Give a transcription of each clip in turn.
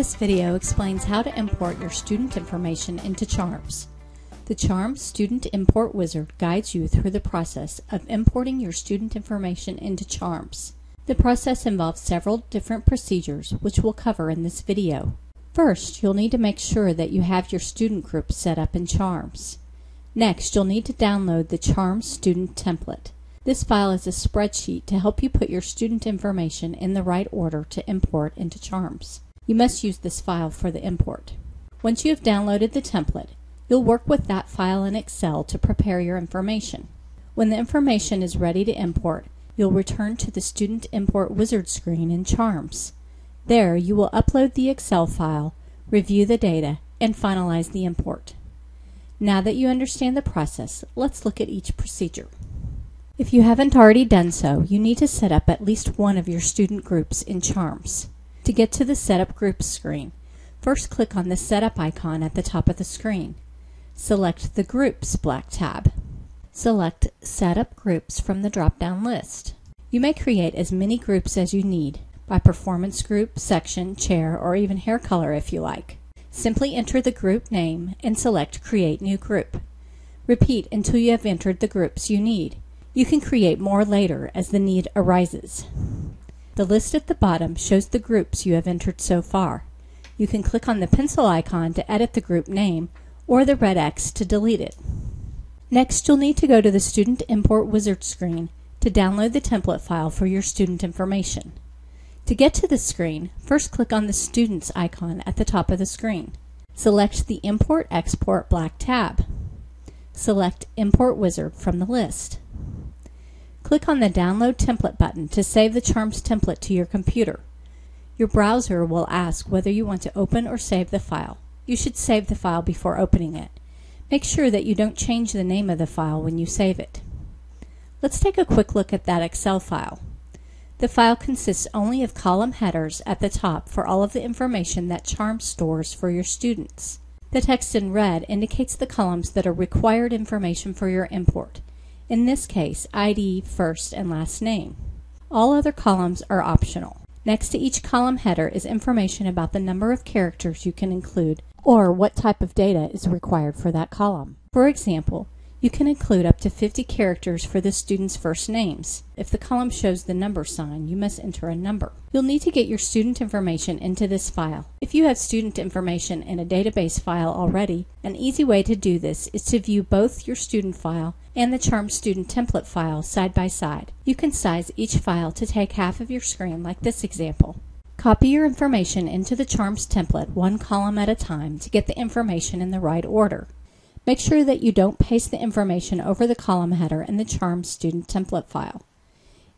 This video explains how to import your student information into CHARMS. The CHARMS Student Import Wizard guides you through the process of importing your student information into CHARMS. The process involves several different procedures which we'll cover in this video. First, you'll need to make sure that you have your student group set up in CHARMS. Next, you'll need to download the CHARMS student template. This file is a spreadsheet to help you put your student information in the right order to import into CHARMS. You must use this file for the import. Once you have downloaded the template, you'll work with that file in Excel to prepare your information. When the information is ready to import, you'll return to the Student Import Wizard screen in CHARMS. There, you will upload the Excel file, review the data, and finalize the import. Now that you understand the process, let's look at each procedure. If you haven't already done so, you need to set up at least one of your student groups in CHARMS. To get to the Setup Groups screen, first click on the Setup icon at the top of the screen. Select the Groups black tab. Select Setup Groups from the drop-down list. You may create as many groups as you need, by performance group, section, chair, or even hair color if you like. Simply enter the group name and select Create New Group. Repeat until you have entered the groups you need. You can create more later as the need arises. The list at the bottom shows the groups you have entered so far. You can click on the pencil icon to edit the group name or the red X to delete it. Next, you'll need to go to the Student Import Wizard screen to download the template file for your student information. To get to the screen, first click on the Students icon at the top of the screen. Select the Import Export black tab. Select Import Wizard from the list. Click on the Download Template button to save the CHARMS template to your computer. Your browser will ask whether you want to open or save the file. You should save the file before opening it. Make sure that you don't change the name of the file when you save it. Let's take a quick look at that Excel file. The file consists only of column headers at the top for all of the information that CHARMS stores for your students. The text in red indicates the columns that are required information for your import in this case ID, first and last name. All other columns are optional. Next to each column header is information about the number of characters you can include or what type of data is required for that column. For example, you can include up to 50 characters for the student's first names. If the column shows the number sign, you must enter a number. You'll need to get your student information into this file. If you have student information in a database file already, an easy way to do this is to view both your student file and the CHARMS student template file side by side. You can size each file to take half of your screen like this example. Copy your information into the CHARMS template one column at a time to get the information in the right order. Make sure that you don't paste the information over the column header in the CHARMS student template file.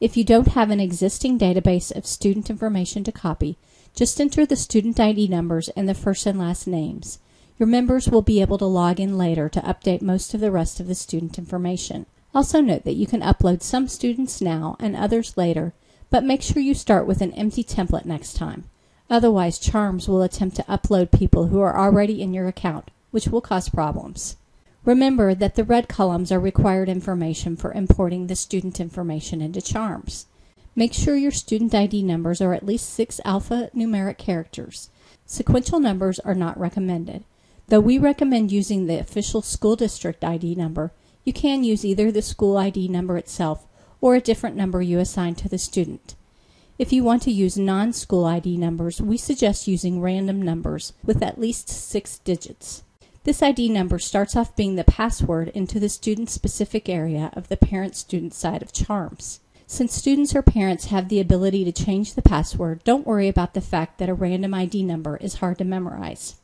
If you don't have an existing database of student information to copy, just enter the student ID numbers and the first and last names. Your members will be able to log in later to update most of the rest of the student information. Also note that you can upload some students now and others later, but make sure you start with an empty template next time. Otherwise, CHARMS will attempt to upload people who are already in your account, which will cause problems. Remember that the red columns are required information for importing the student information into CHARMS. Make sure your student ID numbers are at least six alphanumeric characters. Sequential numbers are not recommended. Though we recommend using the official school district ID number, you can use either the school ID number itself or a different number you assign to the student. If you want to use non-school ID numbers, we suggest using random numbers with at least six digits. This ID number starts off being the password into the student-specific area of the parent-student side of CHARMS. Since students or parents have the ability to change the password, don't worry about the fact that a random ID number is hard to memorize.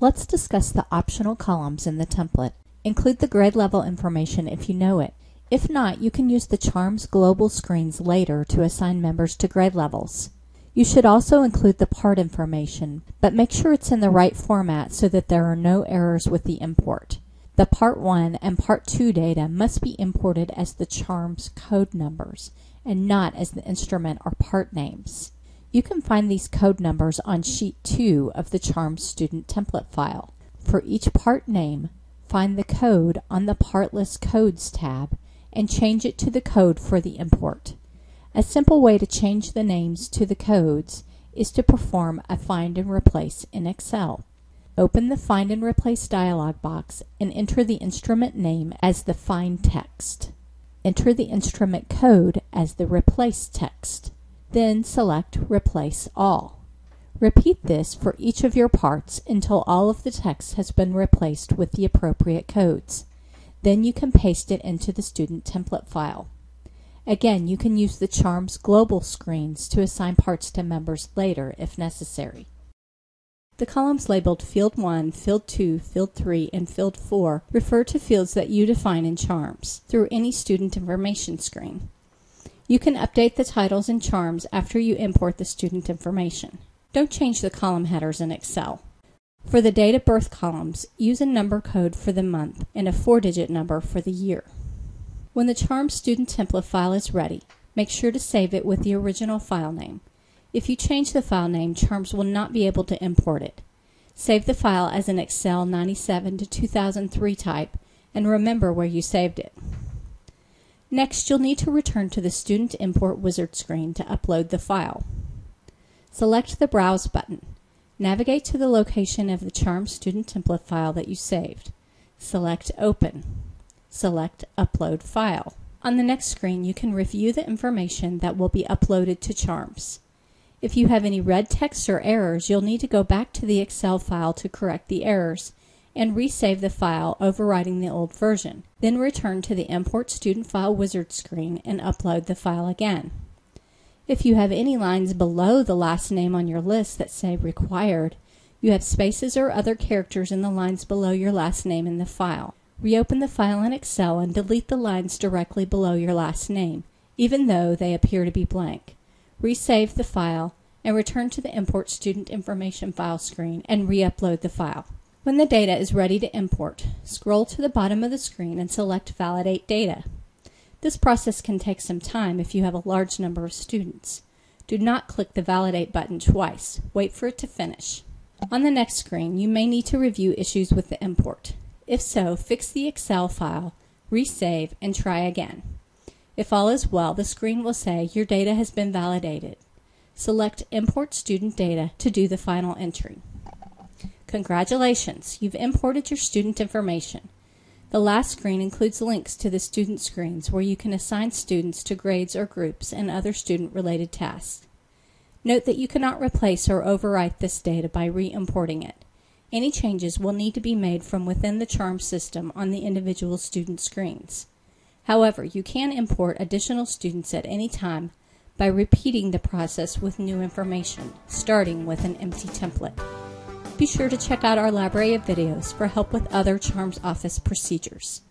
Let's discuss the optional columns in the template. Include the grade level information if you know it. If not, you can use the CHARMS global screens later to assign members to grade levels. You should also include the part information, but make sure it's in the right format so that there are no errors with the import. The Part 1 and Part 2 data must be imported as the CHARMS code numbers and not as the instrument or part names. You can find these code numbers on Sheet 2 of the CHARMS student template file. For each part name, find the code on the Part List Codes tab and change it to the code for the import. A simple way to change the names to the codes is to perform a find and replace in Excel. Open the Find and Replace dialog box and enter the instrument name as the find text. Enter the instrument code as the replace text. Then select Replace All. Repeat this for each of your parts until all of the text has been replaced with the appropriate codes. Then you can paste it into the student template file. Again, you can use the CHARMS global screens to assign parts to members later if necessary. The columns labeled Field 1, Field 2, Field 3, and Field 4 refer to fields that you define in CHARMS through any student information screen. You can update the titles in CHARMS after you import the student information. Don't change the column headers in Excel. For the date of birth columns, use a number code for the month and a four-digit number for the year. When the CHARMS student template file is ready, make sure to save it with the original file name. If you change the file name, CHARMS will not be able to import it. Save the file as an Excel 97 to 2003 type and remember where you saved it. Next, you'll need to return to the Student Import Wizard screen to upload the file. Select the Browse button. Navigate to the location of the CHARMS student template file that you saved. Select Open. Select Upload File. On the next screen, you can review the information that will be uploaded to CHARMS. If you have any red text or errors, you'll need to go back to the Excel file to correct the errors and resave the file, overwriting the old version. Then return to the Import Student File Wizard screen and upload the file again. If you have any lines below the last name on your list that say required, you have spaces or other characters in the lines below your last name in the file. Reopen the file in Excel and delete the lines directly below your last name, even though they appear to be blank resave the file, and return to the Import Student Information File screen and re-upload the file. When the data is ready to import, scroll to the bottom of the screen and select Validate Data. This process can take some time if you have a large number of students. Do not click the Validate button twice. Wait for it to finish. On the next screen, you may need to review issues with the import. If so, fix the Excel file, resave, and try again. If all is well, the screen will say your data has been validated. Select Import Student Data to do the final entry. Congratulations, you've imported your student information. The last screen includes links to the student screens where you can assign students to grades or groups and other student-related tasks. Note that you cannot replace or overwrite this data by re-importing it. Any changes will need to be made from within the CHARM system on the individual student screens. However, you can import additional students at any time by repeating the process with new information, starting with an empty template. Be sure to check out our library of videos for help with other CHARMS office procedures.